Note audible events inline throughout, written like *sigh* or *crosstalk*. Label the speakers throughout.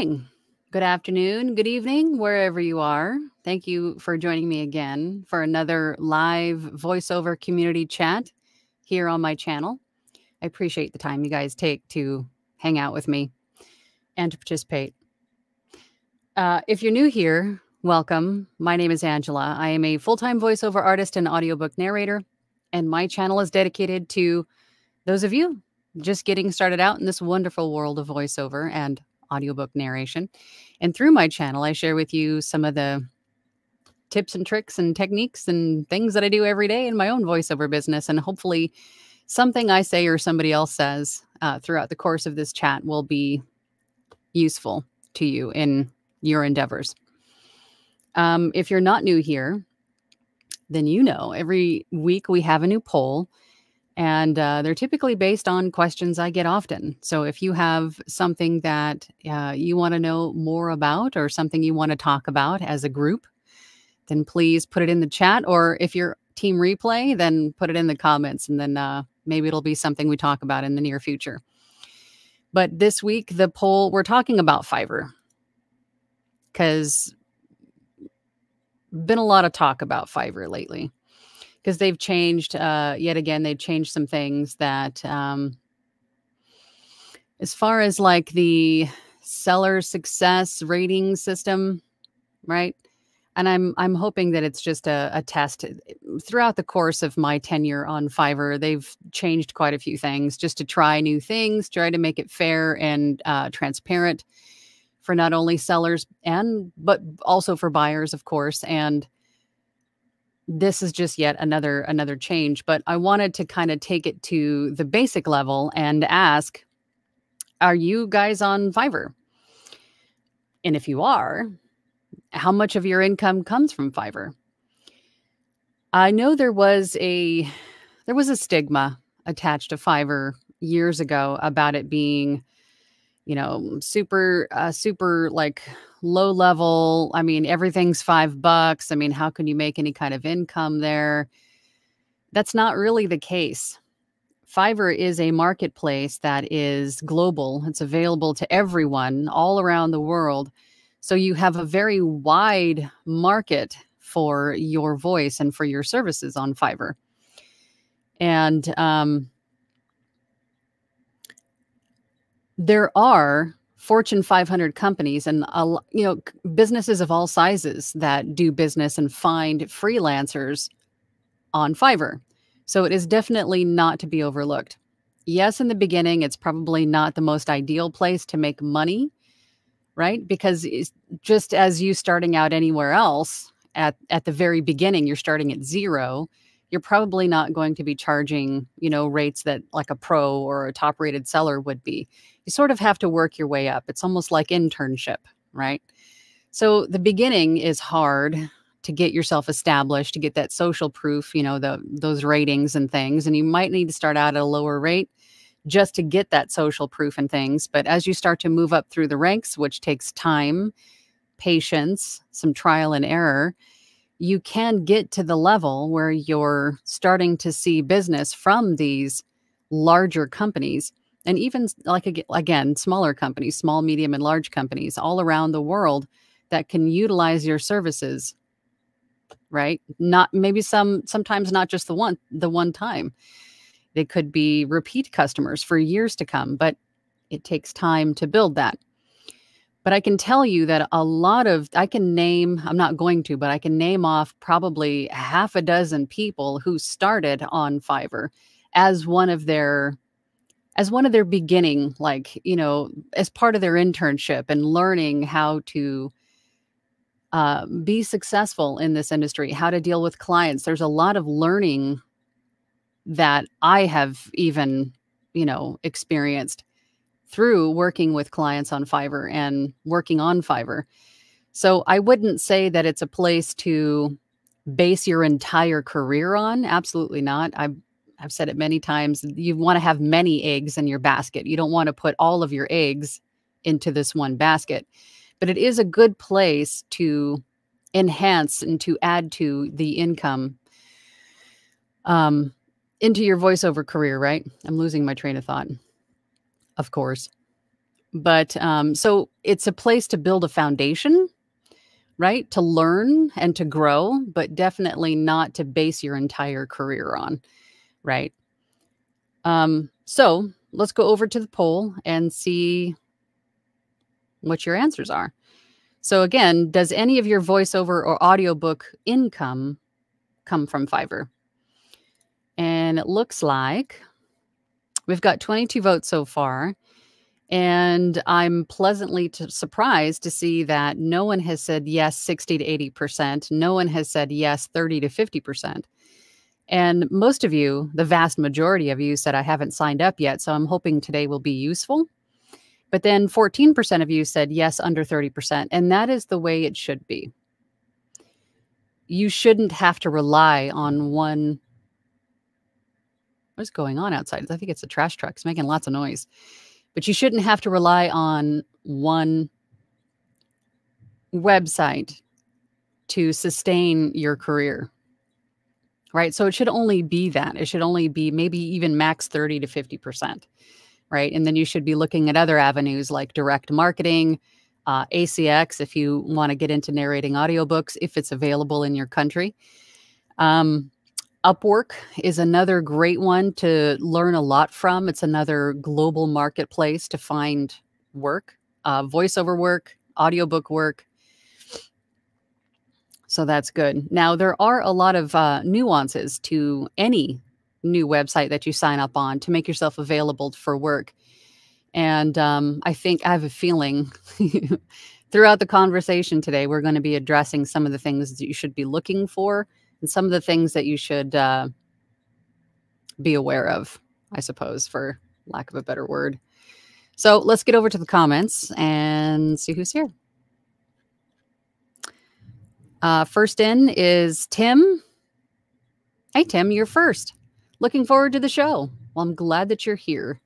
Speaker 1: morning, good afternoon, good evening, wherever you are. Thank you for joining me again for another live voiceover community chat here on my channel. I appreciate the time you guys take to hang out with me and to participate. Uh, if you're new here, welcome. My name is Angela. I am a full time voiceover artist and audiobook narrator, and my channel is dedicated to those of you just getting started out in this wonderful world of voiceover and audiobook narration. And through my channel, I share with you some of the tips and tricks and techniques and things that I do every day in my own voiceover business. And hopefully, something I say or somebody else says uh, throughout the course of this chat will be useful to you in your endeavors. Um, if you're not new here, then you know every week we have a new poll and uh, they're typically based on questions I get often. So if you have something that uh, you want to know more about or something you want to talk about as a group, then please put it in the chat. Or if you're team replay, then put it in the comments and then uh, maybe it'll be something we talk about in the near future. But this week, the poll, we're talking about Fiverr because been a lot of talk about Fiverr lately because they've changed uh, yet again. They've changed some things that, um, as far as like the seller success rating system, right? And I'm I'm hoping that it's just a, a test. Throughout the course of my tenure on Fiverr, they've changed quite a few things just to try new things, try to make it fair and uh, transparent for not only sellers and but also for buyers, of course. And this is just yet another another change but i wanted to kind of take it to the basic level and ask are you guys on fiverr? And if you are how much of your income comes from fiverr? I know there was a there was a stigma attached to fiverr years ago about it being you know super uh, super like low level. I mean, everything's five bucks. I mean, how can you make any kind of income there? That's not really the case. Fiverr is a marketplace that is global, it's available to everyone all around the world. So you have a very wide market for your voice and for your services on Fiverr. And um, there are Fortune 500 companies and you know businesses of all sizes that do business and find freelancers on Fiverr. So it is definitely not to be overlooked. Yes, in the beginning, it's probably not the most ideal place to make money, right? Because just as you starting out anywhere else at at the very beginning, you're starting at zero. You're probably not going to be charging, you know, rates that like a pro or a top rated seller would be you sort of have to work your way up. It's almost like internship, right? So the beginning is hard to get yourself established, to get that social proof, you know, the those ratings and things. And you might need to start out at a lower rate just to get that social proof and things. But as you start to move up through the ranks, which takes time, patience, some trial and error, you can get to the level where you're starting to see business from these larger companies and even like again smaller companies small medium and large companies all around the world that can utilize your services right? Not maybe some sometimes not just the one the one time. They could be repeat customers for years to come but it takes time to build that. But i can tell you that a lot of i can name i'm not going to but i can name off probably half a dozen people who started on fiverr as one of their as one of their beginning like you know as part of their internship and learning how to uh, be successful in this industry how to deal with clients. There's a lot of learning that i have even you know experienced through working with clients on fiverr and working on fiverr. So i wouldn't say that it's a place to base your entire career on absolutely not. I I've said it many times. You want to have many eggs in your basket. You don't want to put all of your eggs into this one basket. But it is a good place to enhance and to add to the income um, into your voiceover career, right? I'm losing my train of thought, of course. But um, so it's a place to build a foundation, right? To learn and to grow, but definitely not to base your entire career on, right? Um, so let's go over to the poll and see what your answers are. So again, does any of your voiceover or audiobook income come from Fiverr? And it looks like we've got 22 votes so far. And I'm pleasantly surprised to see that no one has said yes 60 to 80%. No one has said yes 30 to 50%. And most of you, the vast majority of you, said I haven't signed up yet. So I'm hoping today will be useful. But then 14% of you said yes, under 30%. And that is the way it should be. You shouldn't have to rely on one. What's going on outside? I think it's a trash truck. It's making lots of noise. But you shouldn't have to rely on one website to sustain your career right? So it should only be that. It should only be maybe even max 30 to 50%, right? And then you should be looking at other avenues like direct marketing, uh, ACX, if you want to get into narrating audiobooks, if it's available in your country. Um, Upwork is another great one to learn a lot from. It's another global marketplace to find work, uh, voiceover work, audiobook work, so that's good. Now, there are a lot of uh, nuances to any new website that you sign up on to make yourself available for work. And um, I think I have a feeling *laughs* throughout the conversation today, we're going to be addressing some of the things that you should be looking for and some of the things that you should uh, be aware of, I suppose, for lack of a better word. So let's get over to the comments and see who's here. Uh, first in is Tim. Hey, Tim, you're first. Looking forward to the show. Well, I'm glad that you're here.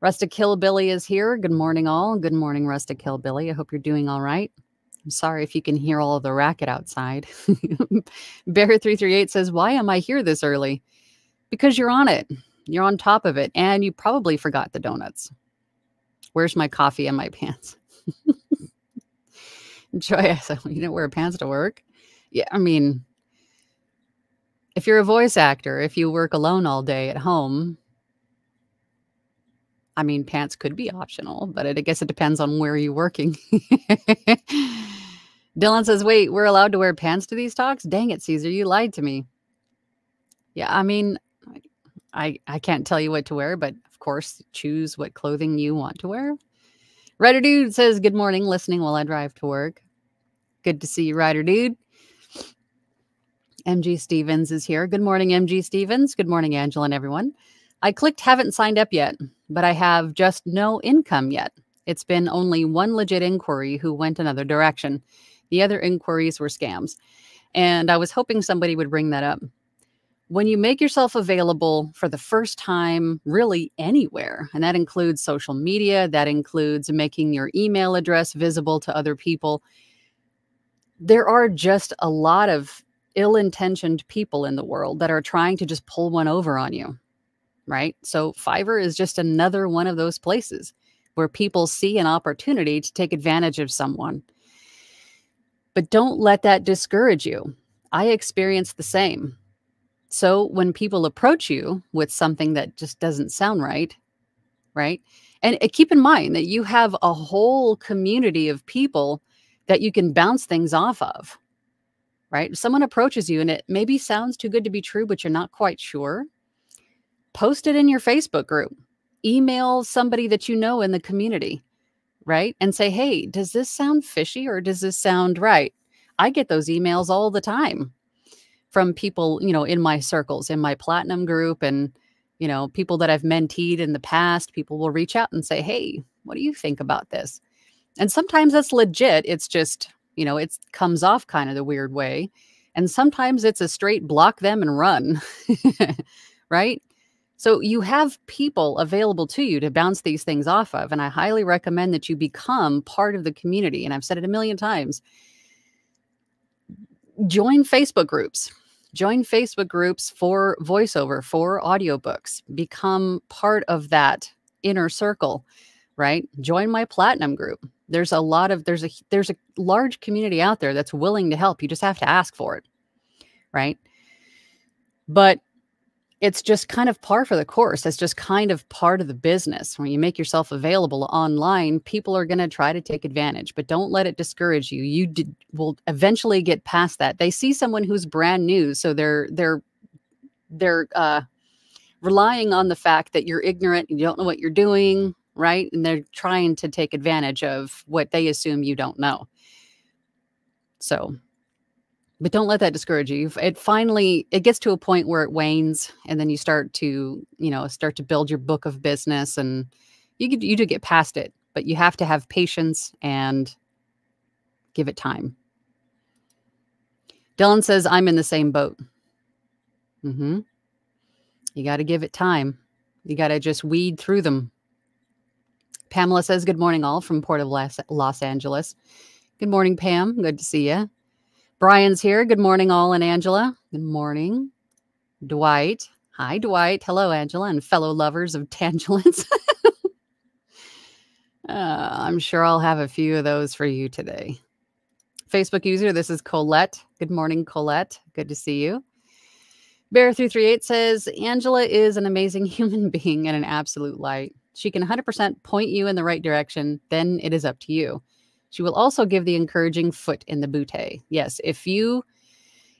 Speaker 1: Rustic Hillbilly is here. Good morning, all. Good morning, Rustic Hillbilly. I hope you're doing all right. I'm sorry if you can hear all of the racket outside. *laughs* Bear338 says, Why am I here this early? Because you're on it. You're on top of it. And you probably forgot the donuts. Where's my coffee and my pants? *laughs* Joy, *laughs* you didn't wear pants to work. Yeah, I mean, if you're a voice actor, if you work alone all day at home, I mean, pants could be optional, but it, I guess it depends on where you're working. *laughs* Dylan says, wait, we're allowed to wear pants to these talks? Dang it, Caesar, you lied to me. Yeah, I mean, I, I can't tell you what to wear, but of course, choose what clothing you want to wear. Rider Dude says, good morning, listening while I drive to work. Good to see you, Rider Dude. MG Stevens is here. Good morning, MG Stevens. Good morning, Angela and everyone. I clicked haven't signed up yet, but I have just no income yet. It's been only one legit inquiry who went another direction. The other inquiries were scams. And I was hoping somebody would bring that up. When you make yourself available for the first time, really anywhere, and that includes social media, that includes making your email address visible to other people, there are just a lot of ill intentioned people in the world that are trying to just pull one over on you. Right. So Fiverr is just another one of those places where people see an opportunity to take advantage of someone. But don't let that discourage you. I experienced the same. So when people approach you with something that just doesn't sound right, right? And uh, keep in mind that you have a whole community of people that you can bounce things off of, right? someone approaches you and it maybe sounds too good to be true, but you're not quite sure. Post it in your Facebook group, email somebody that you know in the community, right? And say, hey, does this sound fishy or does this sound right? I get those emails all the time from people, you know, in my circles, in my platinum group, and, you know, people that I've menteed in the past. People will reach out and say, hey, what do you think about this? And sometimes that's legit. It's just, you know, it comes off kind of the weird way. And sometimes it's a straight block them and run. *laughs* right? So you have people available to you to bounce these things off of. And I highly recommend that you become part of the community. And I've said it a million times. Join Facebook groups. Join Facebook groups for voiceover, for audiobooks. Become part of that inner circle right? Join my platinum group. There's a lot of there's a there's a large community out there that's willing to help. You just have to ask for it, right? But it's just kind of par for the course. It's just kind of part of the business. When you make yourself available online, people are going to try to take advantage, but don't let it discourage you. You did, will eventually get past that. They see someone who's brand new, so they're they're they're uh, relying on the fact that you're ignorant, and you don't know what you're doing, right? And they're trying to take advantage of what they assume you don't know. So but don't let that discourage you. It finally it gets to a point where it wanes and then you start to you know start to build your book of business and you could you do get past it but you have to have patience and give it time. Dylan says i'm in the same boat. Mm-hmm. You got to give it time. You got to just weed through them. Pamela says good morning all from port of los, los angeles. Good morning pam. Good to see you Brian's here. Good morning, all, and Angela. Good morning. Dwight. Hi, Dwight. Hello, Angela, and fellow lovers of tangulants. *laughs* uh, I'm sure I'll have a few of those for you today. Facebook user, this is Colette. Good morning, Colette. Good to see you. Bear338 says Angela is an amazing *laughs* human being and an absolute light. She can 100% point you in the right direction. Then it is up to you. She will also give the encouraging foot in the bootay. Yes, if you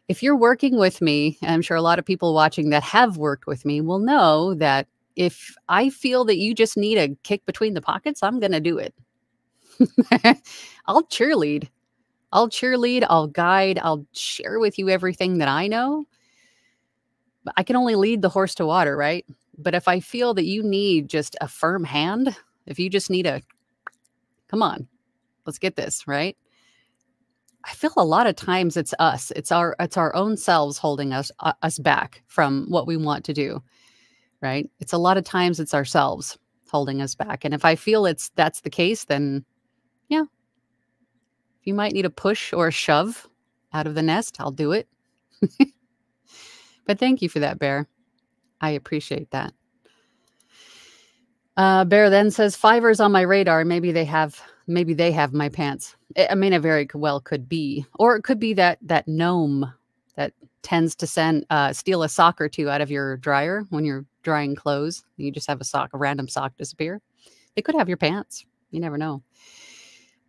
Speaker 1: if you're working with me, I'm sure a lot of people watching that have worked with me will know that if I feel that you just need a kick between the pockets, I'm going to do it. *laughs* I'll cheerlead. I'll cheerlead, I'll guide, I'll share with you everything that I know. I can only lead the horse to water, right? But if I feel that you need just a firm hand, if you just need a come on, let's get this right? I feel a lot of times it's us it's our it's our own selves holding us uh, us back from what we want to do right? It's a lot of times it's ourselves holding us back and if i feel it's that's the case then yeah. If you might need a push or a shove out of the nest i'll do it. *laughs* But thank you for that bear. I appreciate that. Uh, bear then says fiverr's on my radar. Maybe they have maybe they have my pants. I mean, it very well could be, or it could be that that gnome that tends to send uh, steal a sock or two out of your dryer when you're drying clothes. You just have a sock, a random sock disappear. They could have your pants. You never know.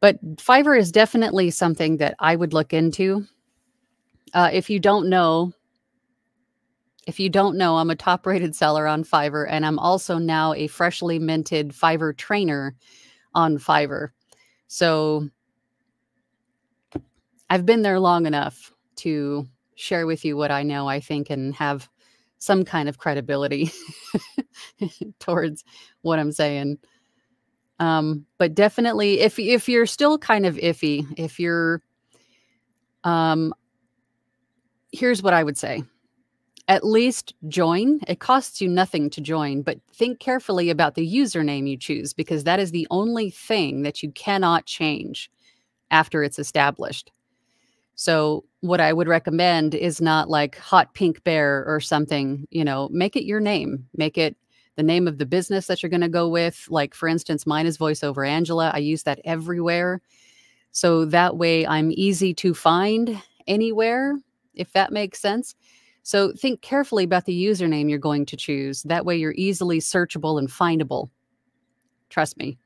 Speaker 1: But Fiverr is definitely something that I would look into. Uh, if you don't know, if you don't know, I'm a top rated seller on Fiverr, and I'm also now a freshly minted Fiverr trainer on Fiverr. So I've been there long enough to share with you what I know, I think, and have some kind of credibility *laughs* towards what I'm saying. Um, but definitely if if you're still kind of iffy, if you're um here's what I would say at least join. It costs you nothing to join, but think carefully about the username you choose because that is the only thing that you cannot change after it's established. So, what I would recommend is not like hot pink bear or something, you know, make it your name, make it the name of the business that you're going to go with. Like, for instance, mine is voiceover Angela. I use that everywhere. So that way I'm easy to find anywhere, if that makes sense. So think carefully about the username you're going to choose. That way you're easily searchable and findable. Trust me.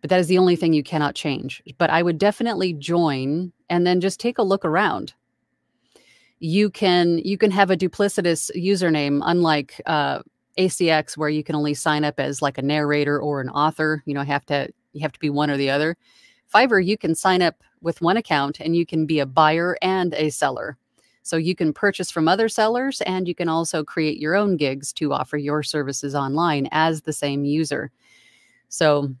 Speaker 1: But that is the only thing you cannot change. But I would definitely join and then just take a look around. You can you can have a duplicitous username, unlike uh, ACX, where you can only sign up as like a narrator or an author. You know, have to you have to be one or the other. Fiverr, you can sign up with one account and you can be a buyer and a seller. So you can purchase from other sellers and you can also create your own gigs to offer your services online as the same user. So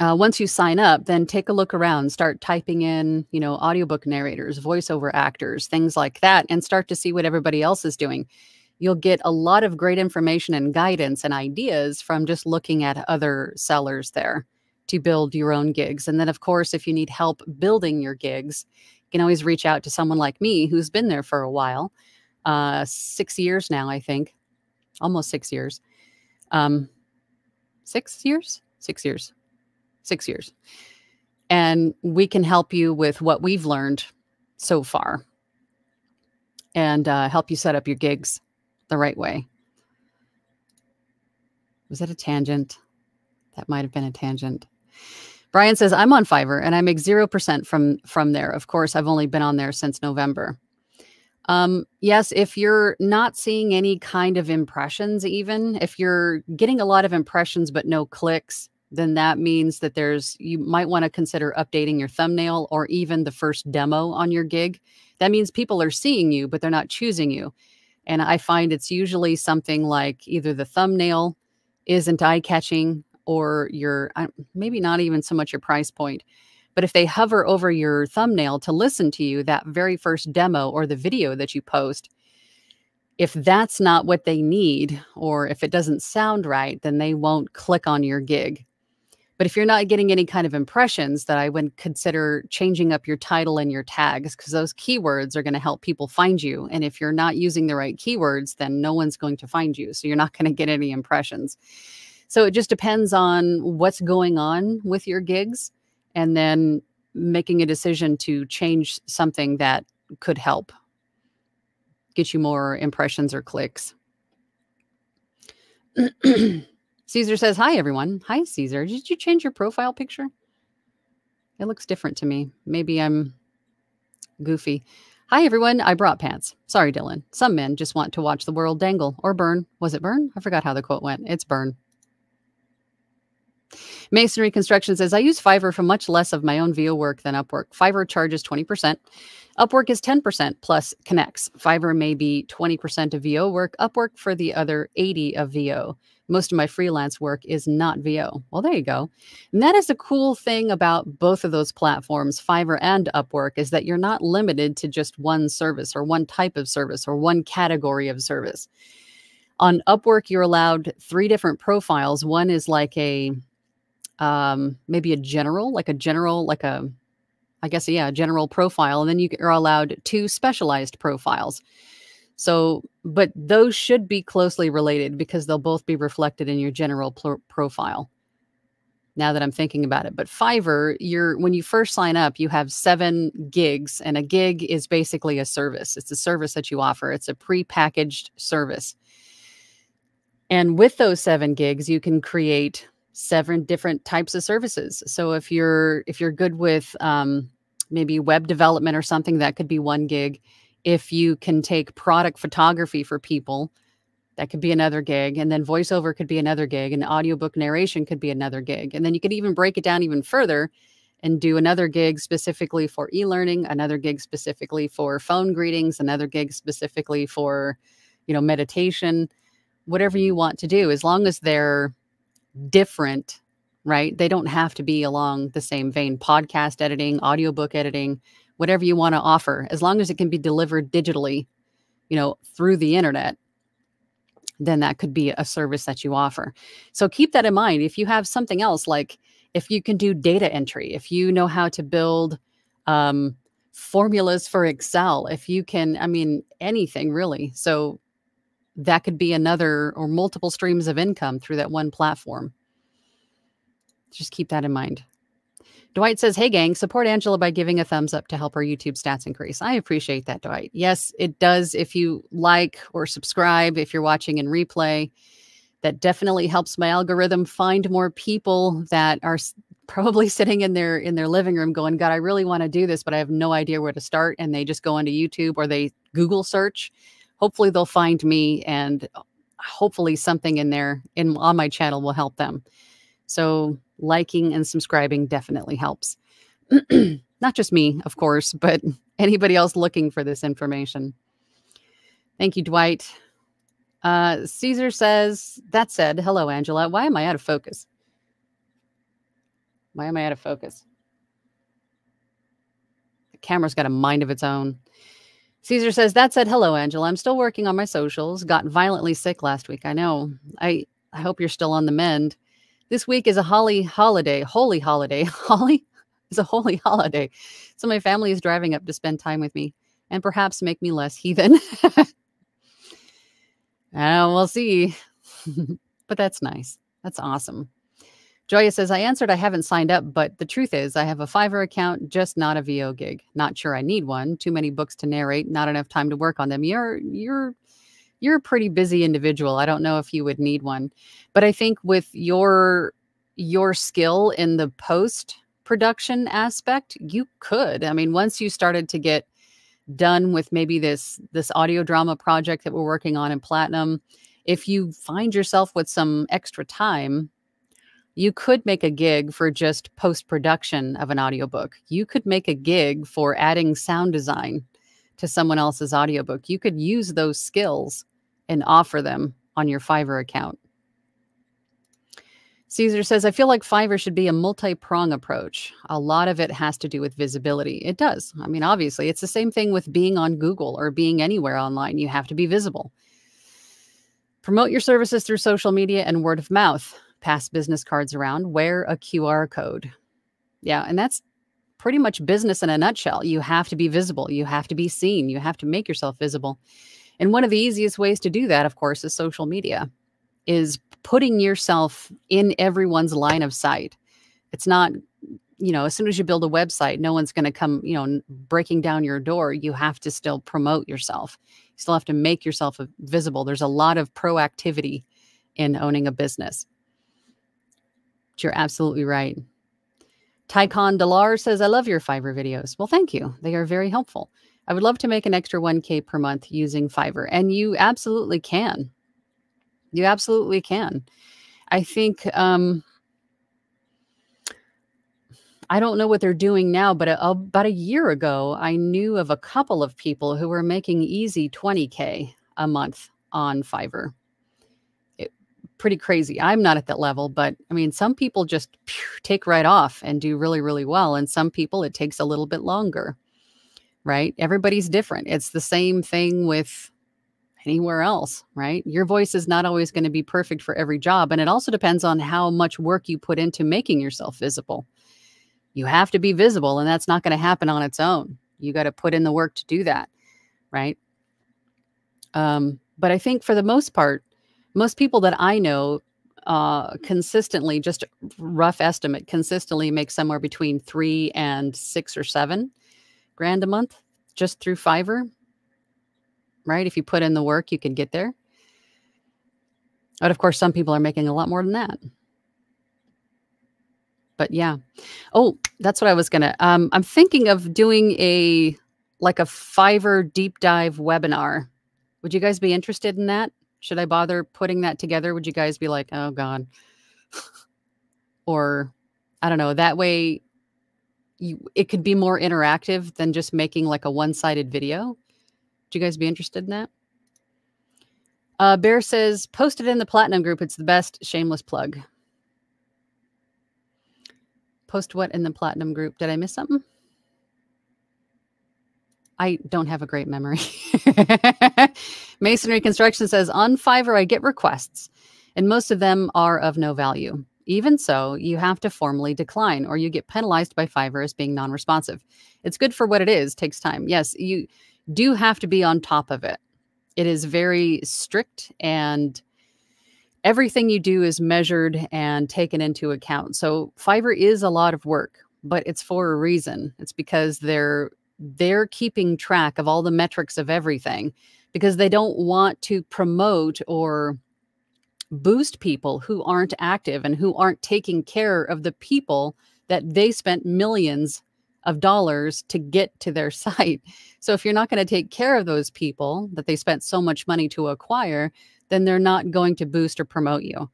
Speaker 1: uh, once you sign up, then take a look around, start typing in, you know, audiobook narrators, voiceover actors, things like that, and start to see what everybody else is doing. You'll get a lot of great information and guidance and ideas from just looking at other sellers there to build your own gigs. And then, of course, if you need help building your gigs, can always reach out to someone like me who's been there for a while, uh, six years now, I think, almost six years. Um, six years, six years, six years. And we can help you with what we've learned so far and uh, help you set up your gigs the right way. Was that a tangent? That might have been a tangent. Brian says, I'm on Fiverr and I make 0% from from there. Of course, I've only been on there since November. Um, yes, if you're not seeing any kind of impressions, even if you're getting a lot of impressions but no clicks, then that means that there's you might want to consider updating your thumbnail or even the first demo on your gig. That means people are seeing you, but they're not choosing you. And I find it's usually something like either the thumbnail isn't eye catching or your maybe not even so much your price point but if they hover over your thumbnail to listen to you, that very first demo or the video that you post, if that's not what they need, or if it doesn't sound right, then they won't click on your gig. But if you're not getting any kind of impressions, that I would consider changing up your title and your tags because those keywords are going to help people find you. And if you're not using the right keywords, then no one's going to find you. So you're not going to get any impressions. So it just depends on what's going on with your gigs and then making a decision to change something that could help get you more impressions or clicks. *clears throat* Caesar says, Hi, everyone. Hi, Caesar. Did you change your profile picture? It looks different to me. Maybe I'm goofy. Hi, everyone. I brought pants. Sorry, Dylan. Some men just want to watch the world dangle or burn. Was it burn? I forgot how the quote went. It's burn. Masonry Construction says, I use Fiverr for much less of my own VO work than Upwork. Fiverr charges 20%. Upwork is 10% plus connects. Fiverr may be 20% of VO work, Upwork for the other 80 of VO. Most of my freelance work is not VO. Well, there you go. And that is a cool thing about both of those platforms, Fiverr and Upwork, is that you're not limited to just one service or one type of service or one category of service. On Upwork, you're allowed three different profiles. One is like a um, maybe a general, like a general, like a, I guess, yeah, general profile. And then you are allowed two specialized profiles. So, but those should be closely related because they'll both be reflected in your general profile. Now that I'm thinking about it, but Fiverr, you're when you first sign up, you have seven gigs, and a gig is basically a service. It's a service that you offer. It's a pre-packaged service. And with those seven gigs, you can create seven different types of services. So if you're if you're good with um, maybe web development or something, that could be one gig. If you can take product photography for people, that could be another gig. And then voiceover could be another gig. And audiobook narration could be another gig. And then you could even break it down even further and do another gig specifically for e-learning, another gig specifically for phone greetings, another gig specifically for, you know, meditation, whatever you want to do, as long as they're different, right? They don't have to be along the same vein. Podcast editing, audiobook editing, whatever you want to offer, as long as it can be delivered digitally, you know, through the internet, then that could be a service that you offer. So keep that in mind. If you have something else, like if you can do data entry, if you know how to build um, formulas for Excel, if you can, I mean, anything really. So that could be another or multiple streams of income through that one platform. Just keep that in mind. Dwight says, Hey, gang, support Angela by giving a thumbs up to help our YouTube stats increase. I appreciate that, Dwight. Yes, it does. If you like or subscribe, if you're watching in replay, that definitely helps my algorithm find more people that are probably *laughs* sitting in their in their living room going god i really want to do this but i have no idea where to start and they just go onto youtube or they google search hopefully they'll find me and uh, hopefully something in there in on my channel will help them. So liking and subscribing definitely helps. *clears throat* Not just me, of course, but *laughs* anybody else looking for this information. Thank you, Dwight. Uh, Caesar says, that said, hello, Angela. Why am I out of focus? Why am I out of focus? The camera's got a mind of its own. Caesar says, That said, hello, Angela. I'm still working on my socials. Got violently sick last week. I know. I, I hope you're still on the mend. This week is a holly holiday, holy holiday. *laughs* Holly is a holy holiday. So my family is driving up to spend time with me and perhaps make me less heathen. *laughs* uh, we'll see. *laughs* but that's nice. That's awesome. Joya says, I answered I haven't signed up, but the truth is I have a Fiverr account, just not a VO gig. Not sure I need one. Too many books to narrate, not enough time to work on them. You're you're you're a pretty busy individual. I don't know if you would need one. But I think with your your skill in the post production aspect, you could. I mean, once you started to get done with maybe this this audio drama project that we're working on in Platinum, if you find yourself with some extra time, you could make a gig for just post production of an audiobook. You could make a gig for adding sound design to someone else's audiobook. You could use those skills and offer them on your Fiverr account. Caesar says, I feel like Fiverr should be a multi prong approach. A lot of it has to do with visibility. It does. I mean, obviously, it's the same thing with being on Google or being anywhere online. You have to be visible. Promote your services through social media and word of mouth pass business cards around, wear a QR code. Yeah, and that's pretty much business in a nutshell. You have to be visible, you have to be seen, you have to make yourself visible. And one of the easiest ways to do that, of course, is social media, is putting yourself in everyone's line of sight. It's not, you know, as soon as you build a website, no one's going to come, you know, breaking down your door. You have to still promote yourself. You still have to make yourself uh, visible. There's a lot of proactivity in owning a business. You're absolutely right. Tycon Delar says, I love your Fiverr videos. Well, thank you. They are very helpful. I would love to make an extra 1K per month using Fiverr. And you absolutely can. You absolutely can. I think, um, I don't know what they're doing now, but a, about a year ago, I knew of a couple of people who were making easy 20K a month on Fiverr pretty crazy. I'm not at that level, but I mean, some people just phew, take right off and do really, really well. And some people it takes a little bit longer, right? Everybody's different. It's the same thing with anywhere else, right? Your voice is not always going to be perfect for every job. And it also depends on how much work you put into making yourself visible. You have to be visible, and that's not going to happen on its own. You got to put in the work to do that, right? Um, but I think for the most part, most people that I know uh, consistently, just rough estimate, consistently make somewhere between three and six or seven grand a month just through Fiverr. Right? If you put in the work, you can get there. But of course, some people are making a lot more than that. But yeah. Oh, that's what I was gonna. Um, I'm thinking of doing a like a Fiverr deep dive webinar. Would you guys be interested in that? Should I bother putting that together? Would you guys be like, oh God? *laughs* or I don't know. That way you it could be more interactive than just making like a one-sided video. Would you guys be interested in that? Uh, Bear says, post it in the platinum group. It's the best. Shameless plug. Post what in the platinum group? Did I miss something? I don't have a great memory. *laughs* Masonry Construction says on Fiverr, I get requests, and most of them are of no value. Even so, you have to formally decline or you get penalized by Fiverr as being non responsive. It's good for what it is, takes time. Yes, you do have to be on top of it. It is very strict and everything you do is measured and taken into account. So Fiverr is a lot of work, but it's for a reason. It's because they're they're keeping track of all the metrics of everything because they don't want to promote or boost people who aren't active and who aren't taking care of the people that they spent millions of dollars to get to their *laughs* site. So if you're not going to take care of those people that they spent so much money to acquire, then they're not going to boost or promote you.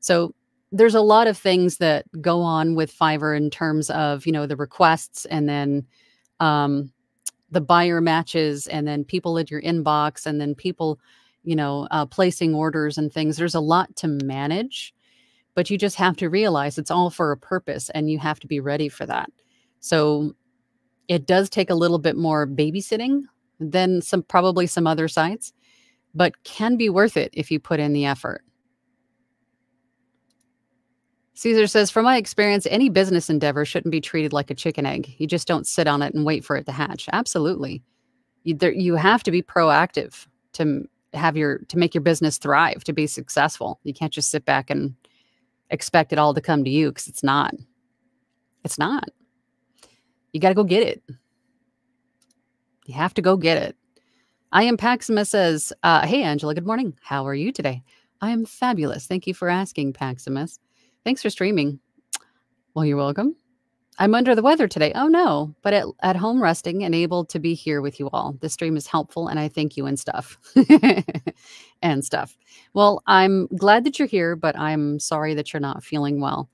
Speaker 1: So there's a lot of things that go on with Fiverr in terms of, you know, the requests and then um, the buyer matches and then people in your inbox and then people you know uh, placing orders and things. There's a lot to manage but you just have to realize it's all for a purpose and you have to be ready for that. So it does take a little bit more babysitting than some probably some other sites but can be worth it if you put in the effort Caesar says, from my experience, any business endeavor shouldn't be treated like a chicken egg. You just don't sit on it and wait for it to hatch. Absolutely. You, there, you have to be proactive to have your to make your business thrive to be successful you can't just sit back and expect it all to come to you because it's not. It's not. You got to go get it. You have to go get it. I am Paxima says, uh, Hey, Angela, good morning. How are you today? I am fabulous. Thank you for asking, Paximus. Thanks for streaming. Well, you're welcome. I'm under the weather today. Oh no, but at, at home resting and able to be here with you all. The stream is helpful and I thank you and stuff. *laughs* and stuff. Well, I'm glad that you're here, but I'm sorry that you're not feeling well.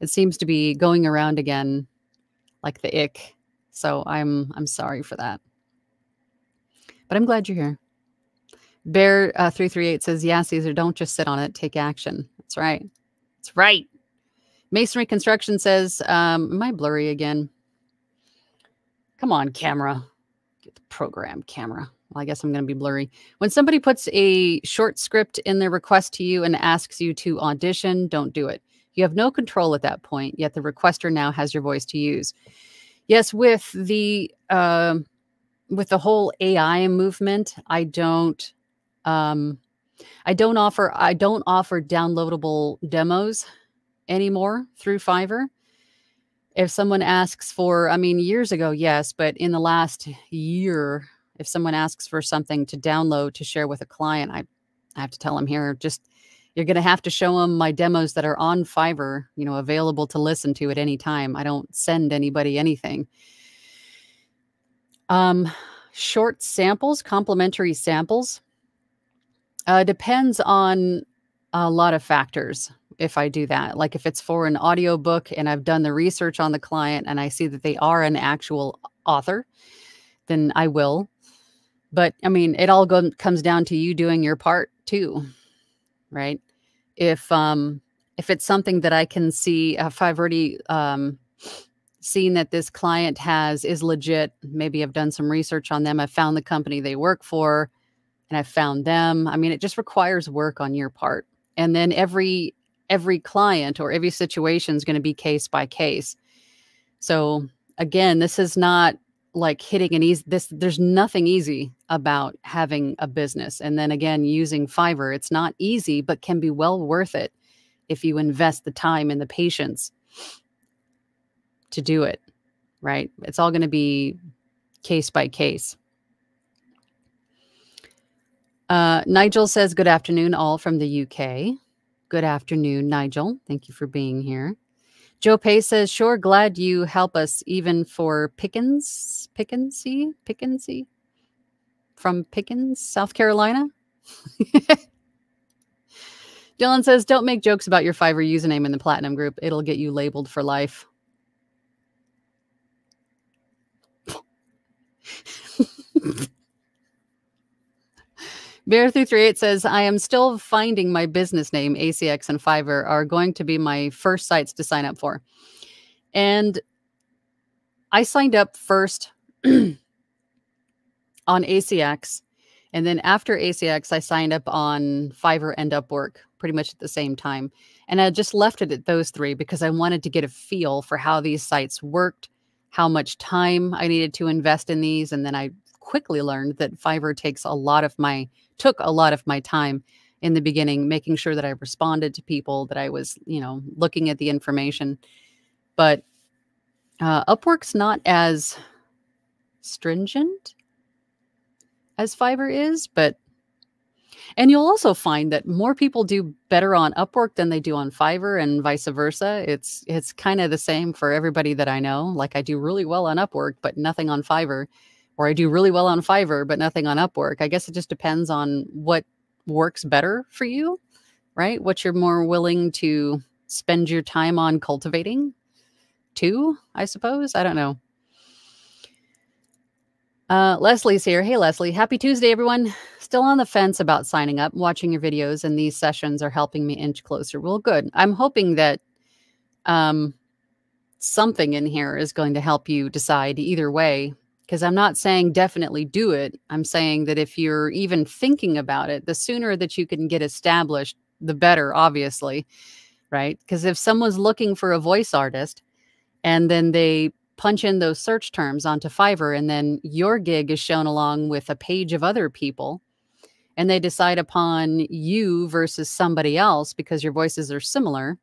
Speaker 1: It seems to be going around again like the ick. So I'm I'm sorry for that. But I'm glad you're here. Bear uh, 338 says, Yeah, Caesar, don't just sit on it. Take action. That's right. That's right. Masonry Construction says, um, Am I blurry again? Come on, camera. Get the program camera. Well, I guess I'm going to be blurry. When somebody puts a short script in their request to you and asks you to audition, don't do it. You have no control at that point, yet the requester now has your voice to use. Yes, with the uh, with the whole AI movement, I don't um, I don't offer I don't offer downloadable demos anymore through Fiverr. If someone asks for, I mean, years ago, yes, but in the last year, if someone asks for something to download to share with a client, I, I have to tell them here, just you're going to have to show them my demos that are on Fiverr, you know, available to listen to at any time. I don't send anybody anything. Um, short samples, complimentary samples, uh, depends on a lot of factors if I do that. Like if it's for an audio book and I've done the research on the client and I see that they are an actual author, then I will. But I mean, it all go, comes down to you doing your part too, right? If um if it's something that I can see, if I've already um seen that this client has is legit, maybe I've done some research on them, I've found the company they work for, and I've found them. I mean, it just requires work on your part. And then every every client or every situation is going to be case by case. So again, this is not like hitting an easy this there's nothing easy about having a business. And then again using fiverr it's not easy but can be well worth it if you invest the time and the patience to do it right? It's all going to be case by case. Uh, nigel says good afternoon all from the uk Good afternoon, Nigel. Thank you for being here. Joe Pay says, sure, glad you help us even for Pickens, Pickensy, Pickensy from Pickens, South Carolina. *laughs* Dylan says, don't make jokes about your Fiverr username in the Platinum group. It'll get you labeled for life. *laughs* Bear through three eight says, I am still finding my business name, ACX and Fiverr are going to be my first sites to sign up for. And I signed up first *clears throat* on ACX. And then after ACX, I signed up on Fiverr and Upwork pretty much at the same time. And I just left it at those three because I wanted to get a feel for how these sites worked, how much time I needed to invest in these. And then I quickly learned that Fiverr takes a lot of my took a lot of my time in the beginning, making sure that I responded to people, that I was, you know, looking at the information. But uh, Upwork's not as stringent as Fiverr is, but and you'll also find that more people do better on Upwork than they do on Fiverr and vice versa. It's it's kind of the same for everybody that I know. Like I do really well on Upwork, but nothing on Fiverr or I do really well on Fiverr, but nothing on Upwork. I guess it just depends on what works better for you, right? What you're more willing to spend your time on cultivating too, I suppose. I don't know. Uh, Leslie's here. Hey, Leslie. Happy Tuesday, everyone. Still on the fence about signing up, watching your videos, and these sessions are helping me inch closer. Well, good. I'm hoping that um, something in here is going to help you decide either way because I'm not saying definitely do it. I'm saying that if you're even thinking about it, the sooner that you can get established, the better, obviously, right? Because if someone's looking for a voice artist and then they punch in those search terms onto Fiverr and then your gig is shown along with a page of other people and they decide upon you versus somebody else because your voices are similar,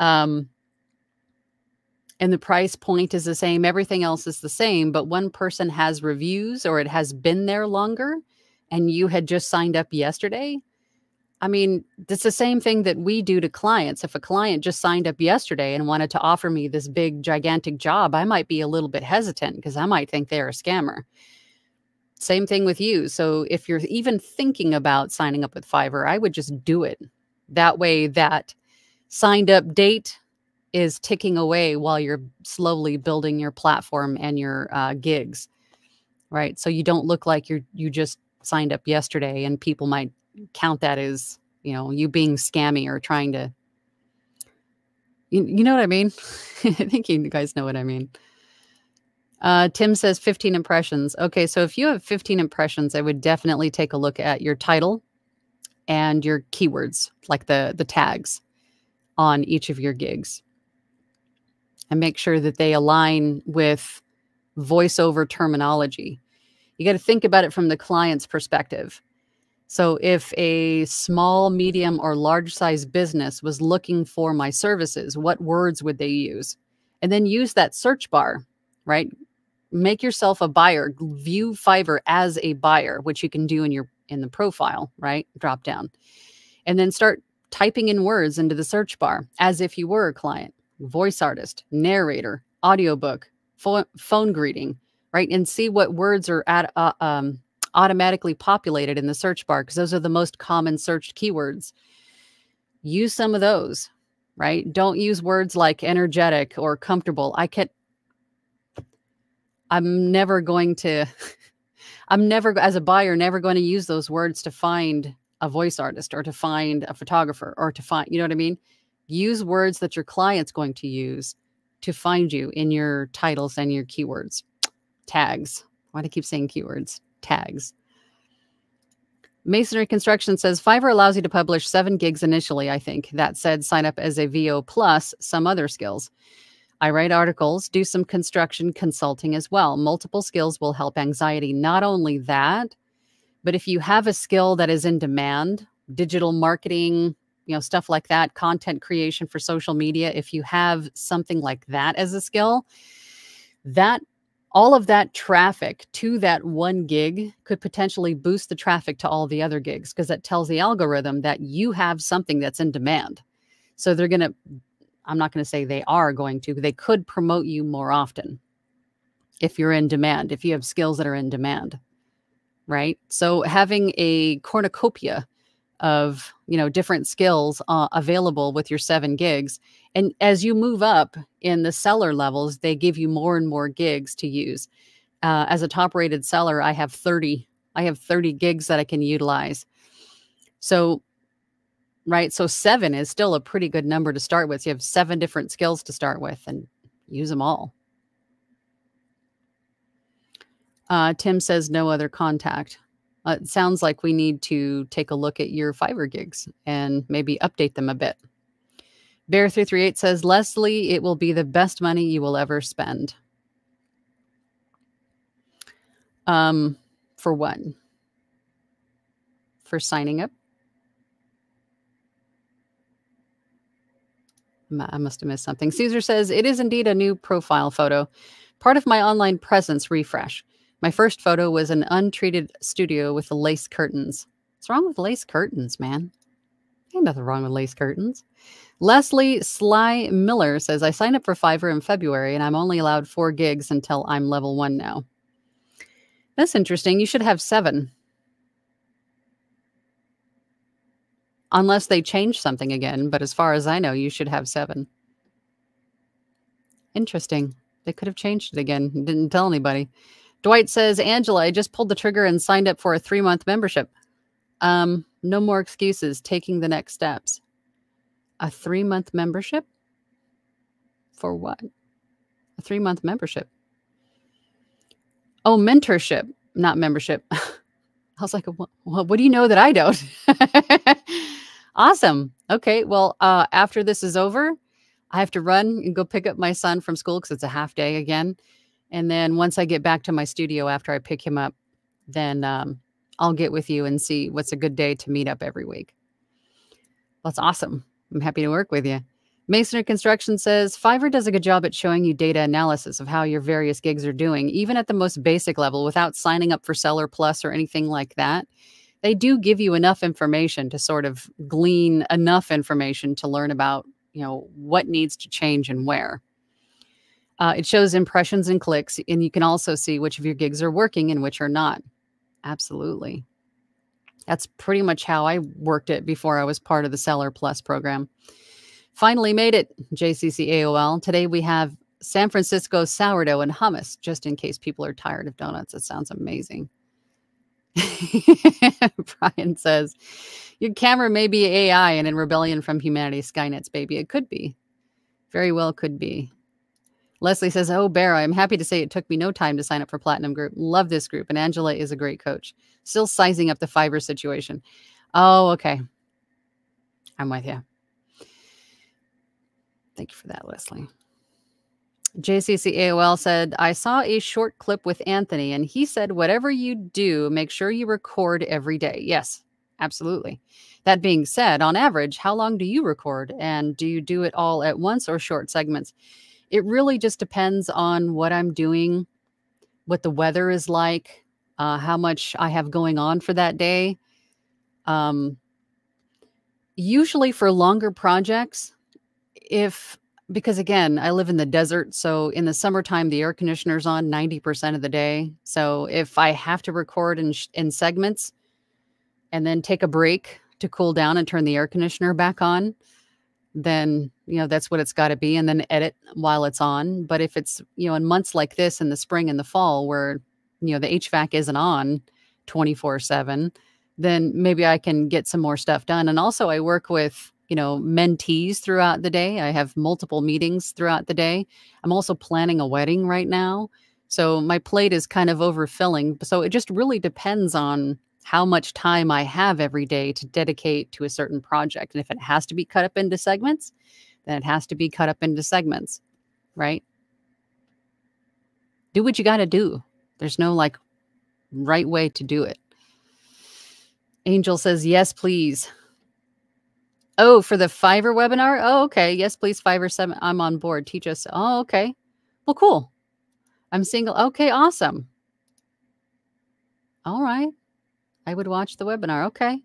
Speaker 1: Um, and the price point is the same. Everything else is the same, but one person has reviews or it has been there longer and you had just signed up yesterday. I mean, it's the same thing that we do to clients. If a client just signed up yesterday and wanted to offer me this big, gigantic job, I might be a little bit hesitant because I might think they're a scammer. Same thing with you. So if you're even thinking about signing up with Fiverr, I would just do it. That way, that signed up date is ticking away while you're slowly building your platform and your uh, gigs, right? So you don't look like you're you just signed up yesterday, and people might count that as you know you being scammy or trying to. You, you know what I mean? *laughs* I think you guys know what I mean. Uh, Tim says 15 impressions. Okay, so if you have 15 impressions, I would definitely take a look at your title and your keywords, like the the tags on each of your gigs and make sure that they align with voiceover terminology. You got to think about it from the client's perspective. So, if a small, medium, or large size business was looking for my services, what words would they use? And then use that search bar, right? Make yourself a buyer. View Fiverr as a buyer, which you can do in your in the profile, right? Drop down. And then start typing in words into the search bar as if you were a client voice artist, narrator, audiobook, phone, phone greeting, right? And see what words are at, uh, um, automatically populated in the search bar because those are the most common searched keywords. Use some of those, right? Don't use words like energetic or comfortable. I can't, I'm never going to *laughs* I'm never as a buyer never going to use those words to find a voice artist or to find a photographer or to find, you know what I mean? Use words that your client's going to use to find you in your titles and your keywords. Tags. Why do I keep saying keywords? Tags. Masonry Construction says Fiverr allows you to publish seven gigs initially, I think. That said, sign up as a VO plus some other skills. I write articles, do some construction consulting as well. Multiple skills will help anxiety. Not only that, but if you have a skill that is in demand, digital marketing, you know, stuff like that, content creation for social media, if you have something like that as a skill, that all of that traffic to that one gig could potentially boost the traffic to all the other gigs because that tells the algorithm that you have something that's in demand. So they're going to, I'm not going to say they are going to, they could promote you more often if you're in demand, if you have skills that are in demand, right? So having a cornucopia of you know different skills uh, available with your seven gigs and as you move up in the seller levels they give you more and more gigs to use. Uh, as a top rated seller i have 30 i have 30 gigs that i can utilize. So right so seven is still a pretty good number to start with. So you have seven different skills to start with and use them all. Uh, tim says no other contact uh, it sounds like we need to take a look at your Fiverr gigs and maybe update them a bit. Bear338 says, Leslie, it will be the best money you will ever spend. Um, for what? For signing up? I must have missed something. Caesar says, it is indeed a new profile photo. Part of my online presence refresh. My first photo was an untreated studio with lace curtains. What's wrong with lace curtains, man? Ain't nothing wrong with lace curtains. Leslie Sly Miller says, I signed up for Fiverr in February and I'm only allowed four gigs until I'm level one now. That's interesting. You should have seven. Unless they change something again, but as far as I know, you should have seven. Interesting. They could have changed it again. Didn't tell anybody. Dwight says, Angela, I just pulled the trigger and signed up for a three month membership. Um, no more excuses, taking the next steps. A three month membership? For what? A three month membership. Oh, mentorship, not membership. *laughs* I was like, what, what do you know that I don't? *laughs* awesome. Okay. Well, uh, after this is over, I have to run and go pick up my son from school because it's a half day again. And then once I get back to my studio after I pick him up, then um, I'll get with you and see what's a good day to meet up every week. That's awesome. I'm happy to work with you. Masonry Construction says Fiverr does a good job at showing you data analysis of how your various gigs are doing, even at the most basic level without signing up for Seller Plus or anything like that. They do give you enough information to sort of glean enough information to learn about, you know, what needs to change and where. Uh, it shows impressions and clicks, and you can also see which of your gigs are working and which are not. Absolutely. That's pretty much how I worked it before I was part of the Seller Plus program. Finally made it, JCC AOL. Today we have San Francisco sourdough and hummus, just in case people are tired of donuts. It sounds amazing. *laughs* Brian says, Your camera may be AI and in rebellion from humanity, Skynet's baby. It could be. Very well could be. Leslie says, Oh, Bear, I'm happy to say it took me no time to sign up for Platinum Group. Love this group. And Angela is a great coach. Still sizing up the Fiverr situation. Oh, okay. I'm with you. Thank you for that, Leslie. JCC AOL said, I saw a short clip with Anthony, and he said, whatever you do, make sure you record every day. Yes, absolutely. That being said, on average, how long do you record? And do you do it all at once or short segments? It really just depends on what I'm doing, what the weather is like, uh, how much I have going on for that day. Um, usually for longer projects, if because again, I live in the desert, so in the summertime the air conditioner's on 90% of the day. So if I have to record in in segments and then take a break to cool down and turn the air conditioner back on, then you know that's what it's got to be and then edit while it's on but if it's you know in months like this in the spring and the fall where you know the hvac isn't on 24 7 then maybe i can get some more stuff done and also i work with you know, mentees throughout the day. I have multiple meetings throughout the day. I'm also planning a wedding right now. So my plate is kind of overfilling. So it just really depends on how much time I have every day to dedicate to a certain project. And if it has to be cut up into segments, then it has to be cut up into segments, right? Do what you got to do. There's no like right way to do it. Angel says, Yes, please. Oh, for the Fiverr webinar? Oh, okay. Yes, please. Fiverr seven. I'm on board. Teach us. Oh, okay. Well, cool. I'm single. Okay, awesome. All right. I would watch the webinar. Okay.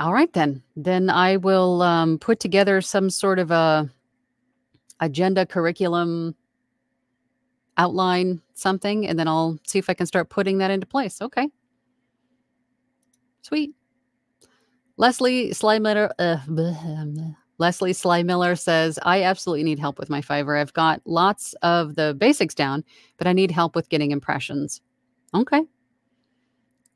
Speaker 1: All right, then. Then I will um, put together some sort of a agenda, curriculum, outline, something, and then I'll see if I can start putting that into place. Okay. Sweet. Leslie Slymiller, uh, *laughs* Leslie Sly Miller says, I absolutely need help with my Fiverr. I've got lots of the basics down, but I need help with getting impressions. Okay.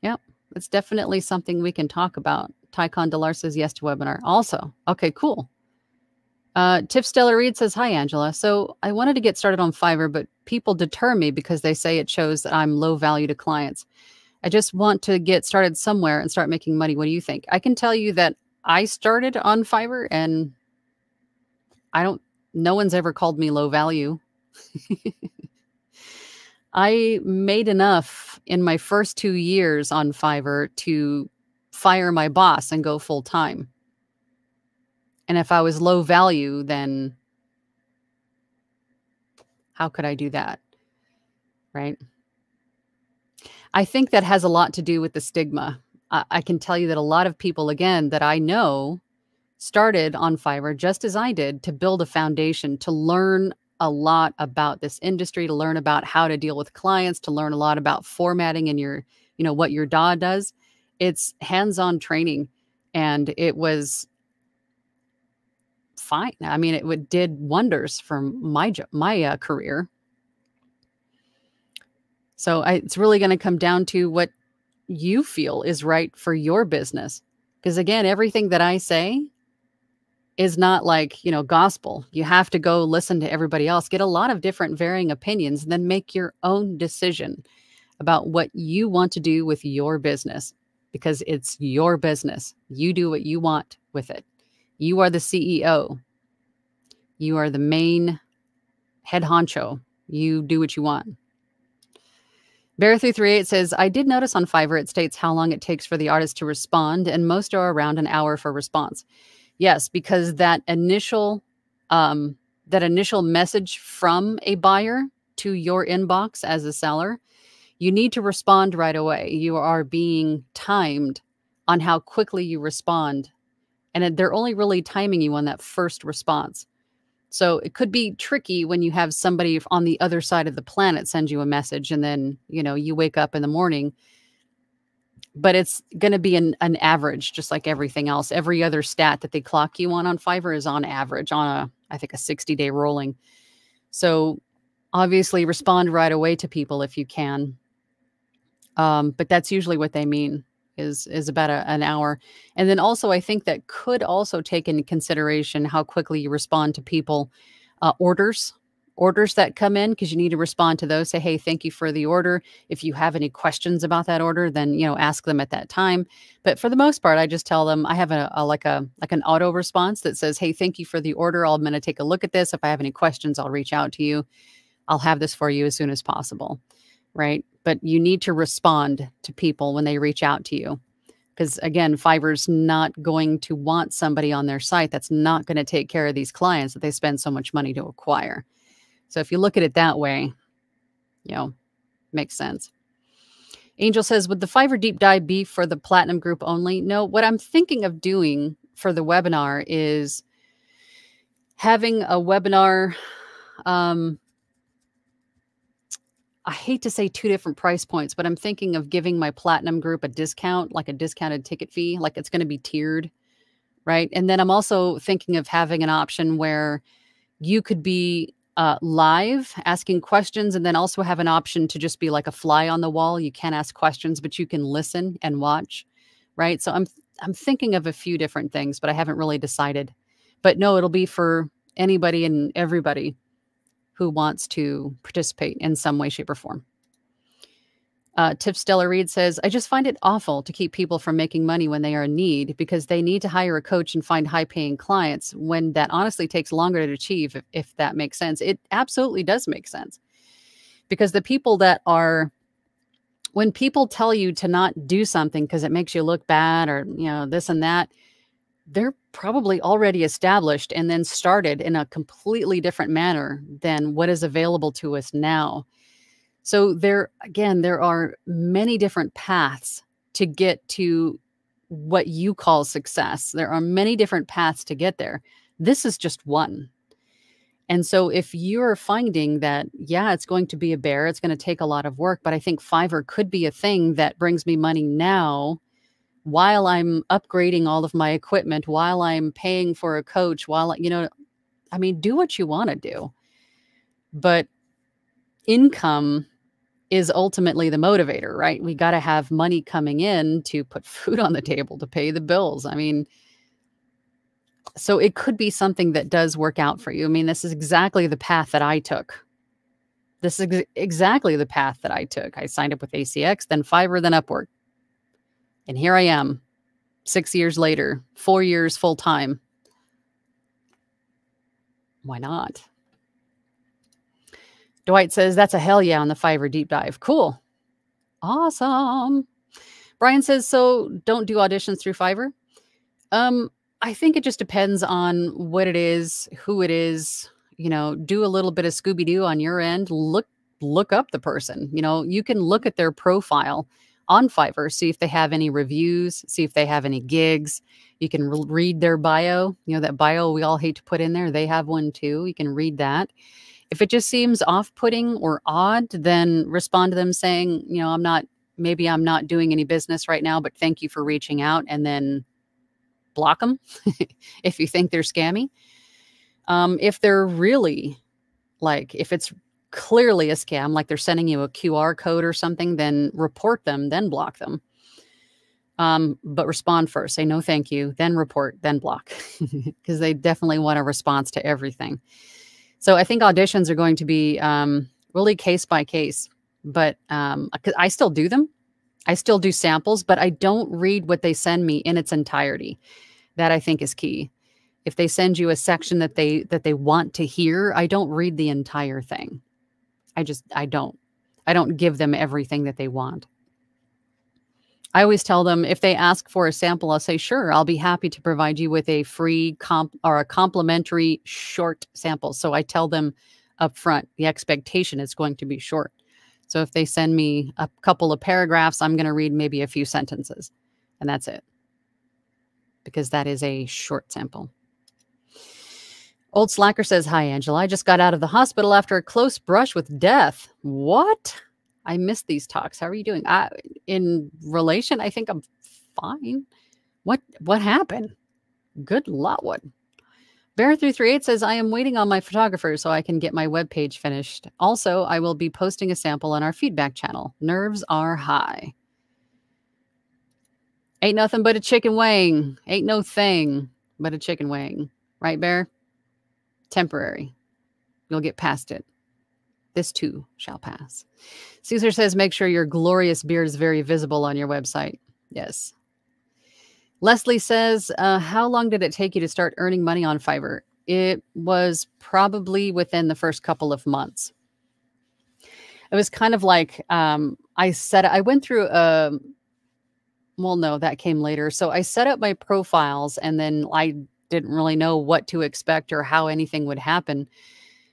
Speaker 1: Yep. It's definitely something we can talk about. Tycon Delar says yes to webinar. Also, okay, cool. Uh, Tiff Stella Reed says, Hi, Angela. So I wanted to get started on Fiverr, but people deter me because they say it shows that I'm low value to clients. I just want to get started somewhere and start making money. What do you think? I can tell you that I started on Fiverr and I don't, no one's ever called me low value. *laughs* I made enough in my first two years on Fiverr to fire my boss and go full time. And if I was low value, then how could I do that? Right. I think that has a lot to do with the stigma. I, I can tell you that a lot of people, again, that I know started on Fiverr just as I did to build a foundation, to learn a lot about this industry, to learn about how to deal with clients, to learn a lot about formatting and your, you know, what your DAW does. It's hands-on training. And it was fine. I mean, it would, did wonders for my my uh, career. So I, it's really going to come down to what you feel is right for your business. Because again, everything that I say is not like, you know, gospel. You have to go listen to everybody else, get a lot of different varying opinions, and then make your own decision about what you want to do with your business because it's your business. You do what you want with it. You are the CEO. You are the main head honcho. You do what you want. Bear338 says, I did notice on Fiverr it states how long it takes for the artist to respond, and most are around an hour for response. Yes, because that initial um, that initial message from a buyer to your inbox as a seller, you need to respond right away. You are being timed on how quickly you respond. And they're only really timing you on that first response. So it could be tricky when you have somebody on the other side of the planet send you a message and then, you know, you wake up in the morning but it's going to be an, an average, just like everything else. Every other stat that they clock you on on Fiverr is on average on a, I think, a 60 day rolling. So obviously respond right away to people if you can. Um, but that's usually what they mean is is about a, an hour. And then also, I think that could also take into consideration how quickly you respond to people uh, orders orders that come in because you need to respond to those say hey thank you for the order. If you have any questions about that order then you know ask them at that time. But for the most part i just tell them i have a, a like a like an auto response that says hey thank you for the order. I'm going to take a look at this. If i have any questions i'll reach out to you. I'll have this for you as soon as possible. Right? But you need to respond to people when they reach out to you. Because again fiverr's not going to want somebody on their site that's not going to take care of these clients that they spend so much money to acquire so if you look at it that way, you know, makes sense. Angel says, would the Fiverr deep dive be for the platinum group only? No, what I'm thinking of doing for the webinar is having a webinar. Um, I hate to say two different price points, but I'm thinking of giving my platinum group a discount, like a discounted ticket fee, like it's going to be tiered. Right. And then I'm also thinking of having an option where you could be uh, live asking questions and then also have an option to just be like a fly on the wall. You can't ask questions but you can listen and watch right? So i'm i'm thinking of a few different things but i haven't really decided. But no it'll be for anybody and everybody who wants to participate in some way shape or form uh, Tiff Stella Reed says, I just find it awful to keep people from making money when they are in need because they need to hire a coach and find high paying clients when that honestly takes longer to achieve, if, if that makes sense. It absolutely does make sense because the people that are, when people tell you to not do something because it makes you look bad or, you know, this and that, they're probably already established and then started in a completely different manner than what is available to us now. So there again there are many different paths to get to what you call success. There are many different paths to get there. This is just one. And so if you're finding that yeah, it's going to be a bear, it's going to take a lot of work, but I think Fiverr could be a thing that brings me money now while I'm upgrading all of my equipment, while I'm paying for a coach, while you know, I mean, do what you want to do. But income is ultimately the motivator, right? We got to have money coming in to put *laughs* food on the table to pay the bills. I mean, so it could be something that does work out for you. I mean, this is exactly the path that I took. This is ex exactly the path that I took. I signed up with ACX, then Fiverr, then Upwork. And here I am, six years later, four years full time. Why not? Dwight says, that's a hell yeah on the Fiverr deep dive. Cool. Awesome. Brian says, so don't do auditions through Fiverr. Um, I think it just depends on what it is, who it is. You know, do a little bit of Scooby Doo on your end. Look, look up the person. You know, you can look at their profile on Fiverr, see if they have any reviews, see if they have any gigs. You can re read their bio. You know, that bio we all hate to put in there. They have one too. You can read that. If it just seems off putting or odd, then respond to them saying, you know, I'm not, maybe I'm not doing any business right now, but thank you for reaching out. And then block them *laughs* if you think they're scammy. Um, if they're really like, if it's clearly a scam, like they're sending you a QR code or something, then report them, then block them. Um, but respond first. Say no, thank you, then report, then block, *laughs* because they definitely want a response to everything. So I think auditions are going to be um, really case by case, but um, I still do them. I still do samples, but I don't read what they send me in its entirety. That I think is key. If they send you a section that they that they want to hear, I don't read the entire thing. I just I don't. I don't give them everything that they want. I always tell them if they ask for a sample, I'll say, sure, I'll be happy to provide you with a free comp or a complimentary short sample. So I tell them up front the expectation is going to be short. So if they send me a couple of paragraphs, I'm going to read maybe a few sentences and that's it because that is a short sample. Old Slacker says, Hi, Angela. I just got out of the hospital after a close brush with death. What? I missed these talks. How are you doing? I, in relation, I think I'm fine. What what happened? Good luck, Lotwood. Bear338 says, I am waiting on my photographer so I can get my web page finished. Also, I will be posting a sample on our feedback channel. Nerves are high. Ain't nothing but a chicken wing. Ain't no thing but a chicken wing. Right, Bear? temporary. You'll get past it. This too shall pass. Caesar says, make sure your glorious beard is very visible on your website. Yes. Leslie says, uh, how long did it take you to start earning money on Fiverr? It was probably within the first couple of months. It was kind of like um, I set, I went through a, um, well, no, that came later. So I set up my profiles and then I didn't really know what to expect or how anything would happen.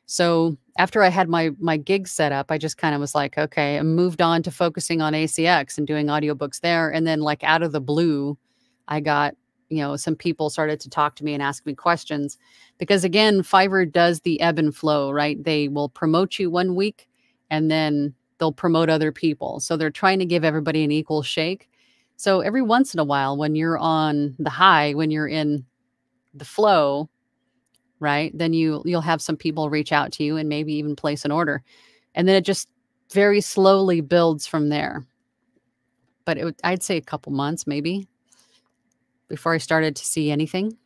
Speaker 1: So after I had my my gig set up, I just kind of was like, okay, I moved on to focusing on ACX and doing audiobooks there. And then like out of the blue, I got, you know, some people started to talk to me and ask me questions. Because again, Fiverr does the ebb and flow, right? They will promote you one week and then they'll promote other people. So they're trying to give everybody an equal shake. So every once in a while, when you're on the high, when you're in the flow, right? Then you you'll have some people reach out to you and maybe even place an order. And then it just very slowly builds from there. But it, I'd say a couple months maybe before I started to see anything.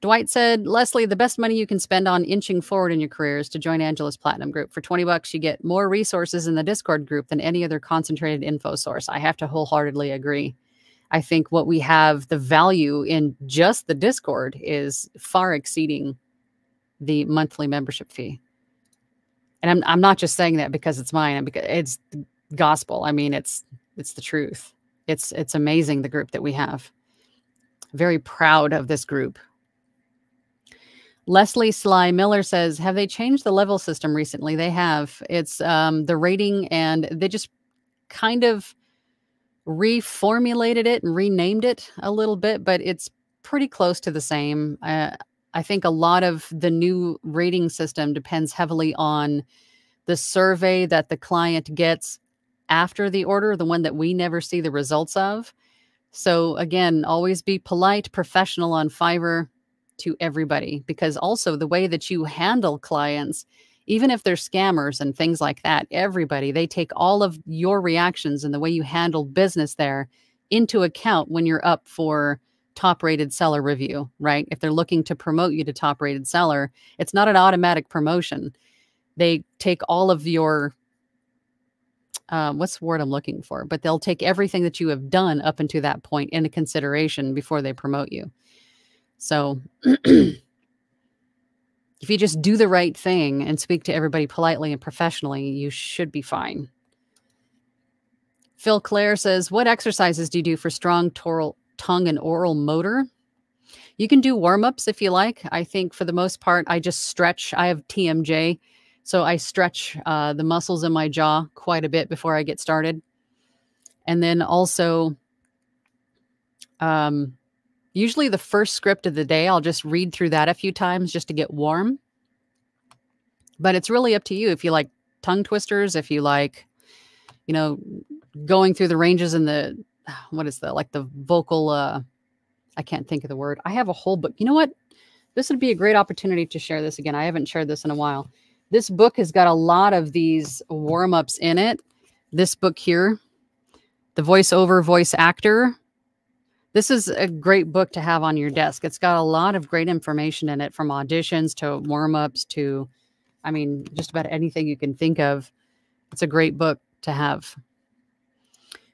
Speaker 1: Dwight said, Leslie, the best money you can spend on inching forward in your career is to join Angela's Platinum Group. For 20 bucks, you get more resources in the Discord group than any other concentrated info source. I have to wholeheartedly agree. I think what we have, the value in just the Discord is far exceeding the monthly membership fee. And I'm, I'm not just saying that because it's mine, because it's gospel. I mean, it's it's the truth. It's it's amazing the group that we have. Very proud of this group. Leslie Sly Miller says, "Have they changed the level system recently? They have. It's um, the rating, and they just kind of reformulated it and renamed it a little bit, but it's pretty close to the same. Uh, I think a lot of the new rating system depends heavily on the survey that the client gets after the order, the one that we never see the results of. So, again, always be polite, professional on Fiverr to everybody, because also the way that you handle clients even if they're scammers and things like that, everybody, they take all of your reactions and the way you handle business there into account when you're up for top rated seller review, right? If they're looking to promote you to top rated seller, it's not an automatic promotion. They take all of your, uh, what's the word I'm looking for? But they'll take everything that you have done up until that point into consideration before they promote you. So, *clears throat* if you just do the right thing and speak to everybody politely and professionally, you should be fine. Phil Clare says, What exercises do you do for strong toral, tongue and oral motor? You can do warm ups if you like. I think for the most part, I just stretch. I have TMJ, so I stretch uh, the muscles in my jaw quite a bit before I get started. And then also, um, Usually, the first script of the day, I'll just read through that a few times just to get warm. But it's really up to you if you like tongue twisters, if you like, you know, going through the ranges and the, *sighs* what is the, like the vocal, uh, I can't think of the word. I have a whole book. You know what? This would be a great opportunity to share this again. I haven't shared this in a while. This book has got a lot of these warm ups in it. This book here, The Voiceover Voice Actor this is a great book to have on your desk. It's got a lot of great information in it from auditions to warm ups to, I mean, just about anything you can think of. It's a great book to have.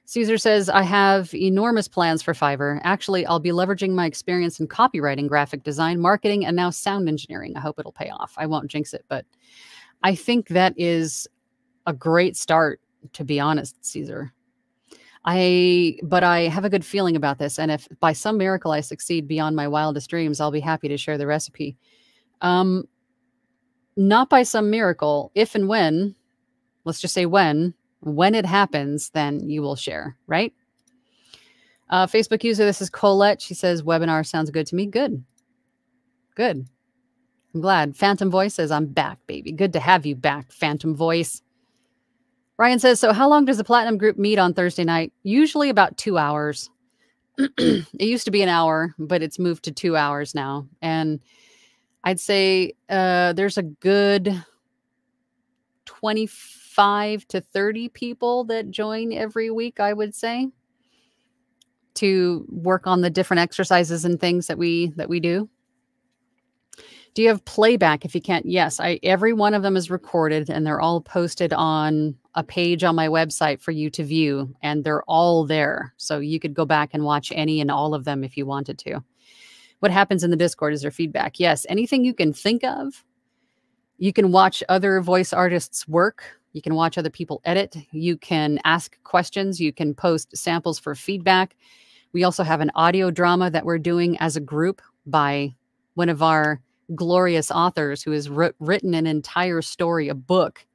Speaker 1: Caesar says, I have enormous plans for Fiverr. Actually, I'll be leveraging my experience in copywriting, graphic design, marketing, and now sound engineering. I hope it'll pay off. I won't jinx it, but I think that is a great start, to be honest, Caesar. I, but I have a good feeling about this. And if by some miracle I succeed beyond my wildest dreams, I'll be happy to share the recipe. Um, not by some miracle. If and when, let's just say when, when it happens, then you will share, right? Uh, Facebook user, this is Colette. She says, webinar sounds good to me. Good. Good. I'm glad. Phantom Voice says, I'm back, baby. Good to have you back, Phantom Voice. Ryan says, So, how long does the Platinum Group meet on Thursday night? Usually about two hours. *clears throat* it used to be an hour, but it's moved to two hours now. And I'd say uh, there's a good 25 to 30 people that join every week, I would say, to work on the different exercises and things that we that we do. Do you have playback if you can't? Yes, I every one of them is recorded and they're all posted on a page on my website for you to view and they're all there. So you could go back and watch any and all of them if you wanted to. What happens in the Discord is there feedback. Yes, anything you can think of. You can watch other voice artists work. You can watch other people edit. You can ask questions. You can post samples for feedback. We also have an audio drama that we're doing as a group by one of our glorious authors who has written an entire story, a book,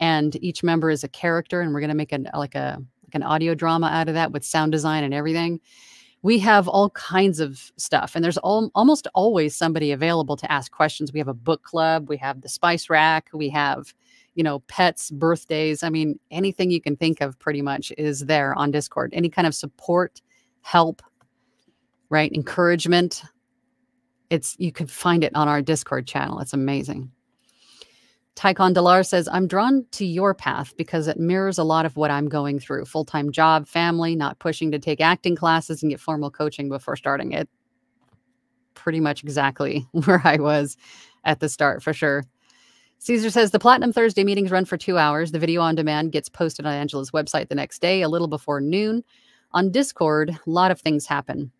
Speaker 1: and each member is a character, and we're going to make an like a like an audio drama out of that with sound design and everything. We have all kinds of stuff, and there's almost always somebody available to ask questions. We have a book club, we have the spice rack, we have you know pets, birthdays. I mean, anything you can think of, pretty much, is there on Discord. Any kind of support, help, right, encouragement it's you can find it on our Discord channel. It's amazing. Tycon Delar says, I'm drawn to your path because it mirrors a lot of what I'm going through. Full-time job, family, not pushing to take acting classes and get formal coaching before starting it. Pretty much exactly *laughs* where I was at the start for sure. Caesar says the Platinum Thursday meetings run for two hours. The video on demand gets posted on Angela's website the next day, a little before noon. On Discord, a lot of things happen.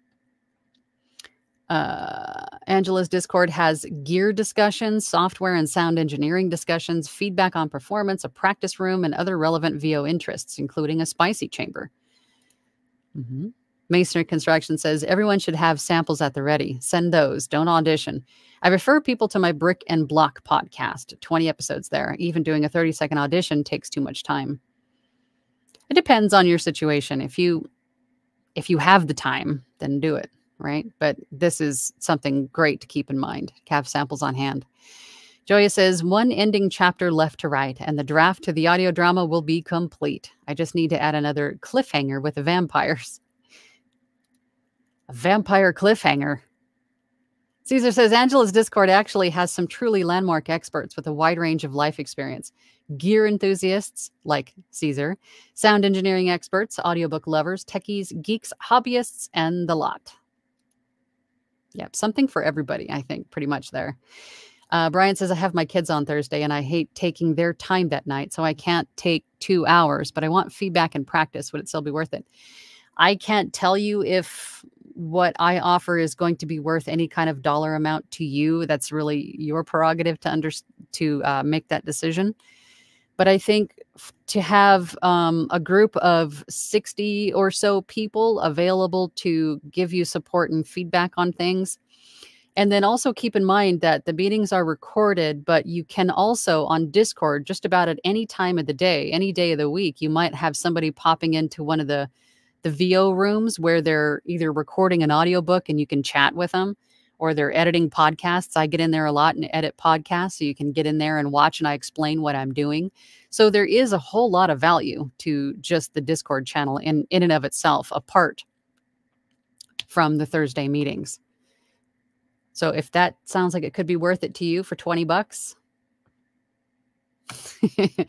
Speaker 1: Uh, Angela's Discord has gear discussions, software and sound engineering discussions, feedback on performance, a practice room, and other relevant VO interests, including a spicy chamber. Mm-hmm. Masonry Construction says everyone should have samples at the ready. Send those. Don't audition. I refer people to my Brick and Block podcast, 20 episodes there. Even doing a 30 second audition takes too much time. It depends on your situation. If you if you have the time, then do it right? But this is something great to keep in mind. Have samples on hand. Joya says, one ending chapter left to write, and the draft to the audio drama will be complete. I just need to add another cliffhanger with the vampires. A vampire cliffhanger. Caesar says Angela's Discord actually has some truly landmark experts with a wide range of life experience. Gear enthusiasts like Caesar, sound engineering experts, audiobook lovers, techies, geeks, hobbyists, and the lot. Yep, something for everybody, I think, pretty much there. Uh, Brian says, I have my kids on Thursday and I hate taking their time that night. So I can't take two hours, but I want feedback and practice. Would it still be worth it? I can't tell you if what I offer is going to be worth any kind of dollar amount to you. That's really your prerogative to under to uh, make that decision. But I think to have um, a group of 60 or so people available to give you support and feedback on things. And then also keep in mind that the meetings are recorded, but you can also on Discord, just about at any time of the day, any day of the week, you might have somebody popping into one of the the VO rooms where they're either recording an audiobook and you can chat with them or they're editing podcasts. I get in there a lot and edit podcasts. So you can get in there and watch and I explain what I'm doing. So there is a whole lot of value to just the Discord channel in, in and of itself, apart from the Thursday meetings. So if that sounds like it could be worth it to you for 20 bucks. *laughs*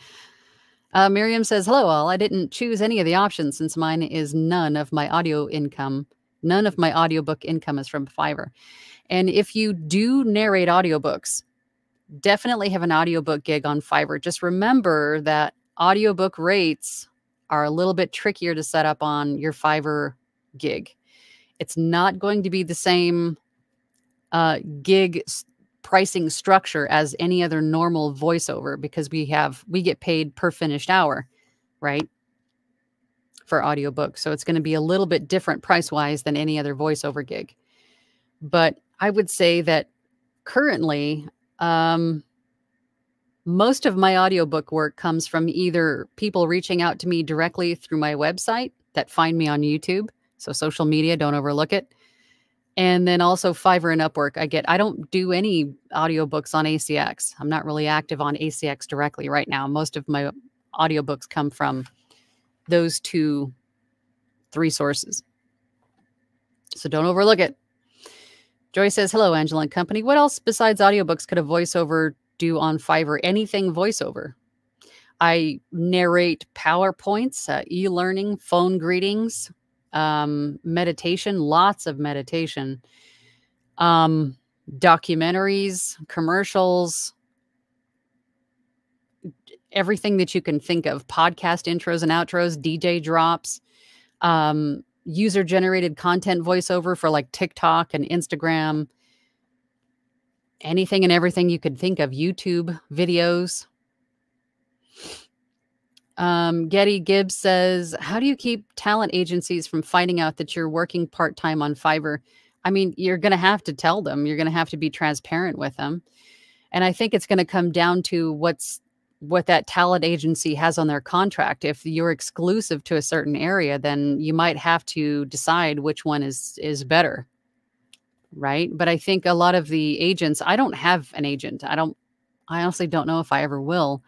Speaker 1: uh, Miriam says, Hello, all. I didn't choose any of the options since mine is none of my audio income. None of my audiobook income is from Fiverr. And if you do narrate audiobooks, definitely have an audiobook gig on Fiverr. Just remember that audiobook rates are a little bit trickier to set up on your Fiverr gig. It's not going to be the same uh, gig pricing structure as any other normal voiceover because we have we get paid per finished hour, right? For audiobooks. So it's going to be a little bit different price wise than any other voiceover gig. But I would say that currently, um, most of my audiobook work comes from either people reaching out to me directly through my website that find me on YouTube. So social media, don't overlook it. And then also Fiverr and Upwork. I get I don't do any audiobooks on ACX. I'm not really active on ACX directly right now. Most of my audiobooks come from those two three sources. So don't overlook it. Joy says, Hello, Angela and company. What else besides audiobooks could a voiceover do on Fiverr? Anything voiceover. I narrate PowerPoints, uh, e learning, phone greetings, um, meditation, lots of meditation, um, documentaries, commercials, everything that you can think of podcast intros and outros, DJ drops, um, user generated content voiceover for like TikTok and Instagram, anything and everything you could think of, YouTube videos. Um, Getty Gibbs says, How do you keep talent agencies from finding out that you're working part time on Fiverr? I mean, you're going to have to tell them, you're going to have to be transparent with them. And I think it's going to come down to what's what that talent agency has on their contract. If you're exclusive to a certain area, then you might have to decide which one is is better. Right? But I think a lot of the agents, I don't have an agent. I don't I honestly don't know if I ever will.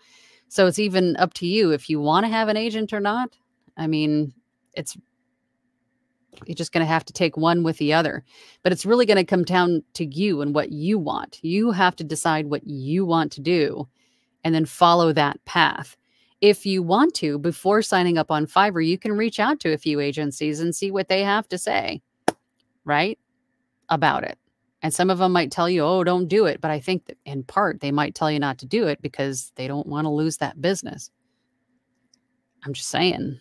Speaker 1: So it's even up to you if you want to have an agent or not. I mean, it's you're just going to have to take one with the other. But it's really going to come down to you and what you want. You have to decide what you want to do and then follow that path. If you want to, before signing up on Fiverr, you can reach out to a few agencies and see what they have to say, right? About it. And some of them might tell you, oh, don't do it. But I think that in part, they might tell you not to do it because they don't want to lose that business. I'm just saying.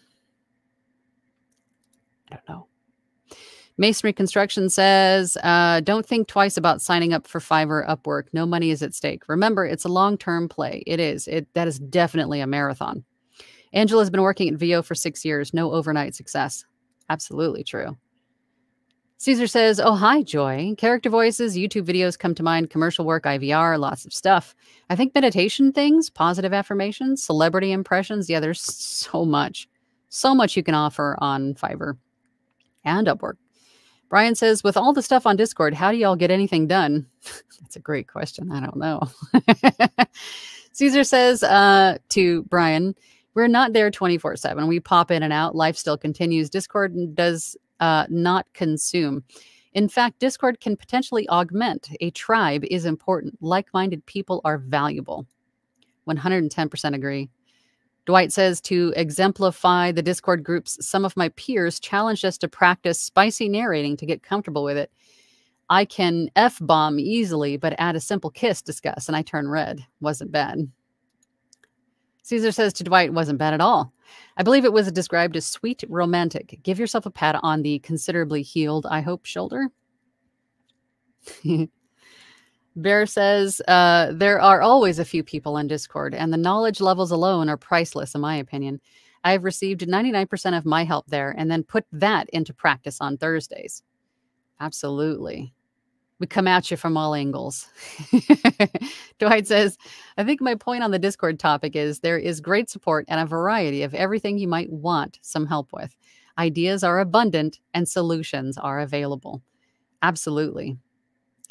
Speaker 1: I don't know. Masonry Construction says, uh, don't think twice about signing up for Fiverr Upwork. No money is at stake. Remember, it's a long-term play. It is. It that is definitely a marathon. Angela has been working at VO for six years. No overnight success. Absolutely true. Caesar says, Oh, hi, Joy. Character voices, YouTube videos come to mind, commercial work, IVR, lots of stuff. I think meditation things, positive affirmations, celebrity impressions. Yeah, there's so much, so much you can offer on Fiverr and Upwork. Brian says, with all the stuff on Discord, how do y'all get anything done? *laughs* That's a great question. I don't know. *laughs* Caesar says uh, to Brian, we're not there 24 7. We pop in and out. Life still continues. Discord does uh, not consume. In fact, Discord can potentially augment. A tribe is important. Like minded people are valuable. 110% agree. Dwight says to exemplify the Discord groups, some of my peers challenged us to practice spicy narrating to get comfortable with it. I can F bomb easily, but add a simple kiss, discuss, and I turn red. Wasn't bad. Caesar says to Dwight, wasn't bad at all. I believe it was described as sweet romantic. Give yourself a pat on the considerably healed, I hope, shoulder. *laughs* Bear says, uh, there are always a few people in Discord, and the knowledge levels alone are priceless, in my opinion. I have received 99% of my help there and then put that into practice on Thursdays. Absolutely. We come at you from all angles. *laughs* Dwight says, I think my point on the Discord topic is there is great support and a variety of everything you might want some help with. Ideas are abundant and solutions are available. Absolutely.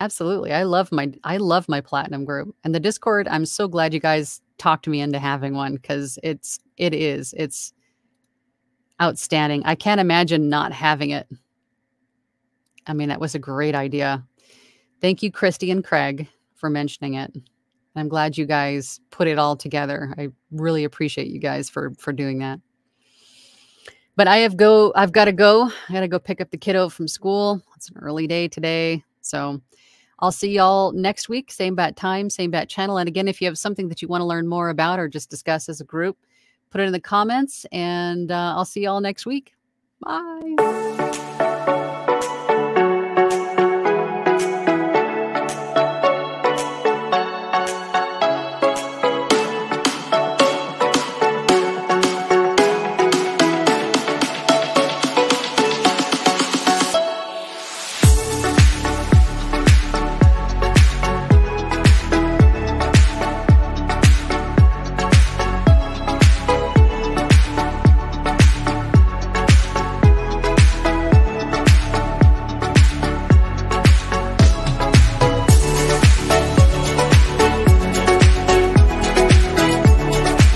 Speaker 1: Absolutely. I love my I love my platinum group. And the Discord, I'm so glad you guys talked me into having one cuz it's it is. It's outstanding. I can't imagine not having it. I mean, that was a great idea. Thank you Christy and Craig for mentioning it. I'm glad you guys put it all together. I really appreciate you guys for for doing that. But I have go I've got to go. I got to go pick up the kiddo from school. It's an early day today. So I'll see y'all next week, same bat time, same bat channel. And again, if you have something that you want to learn more about or just discuss as a group, put it in the comments and uh, I'll see y'all next week. Bye.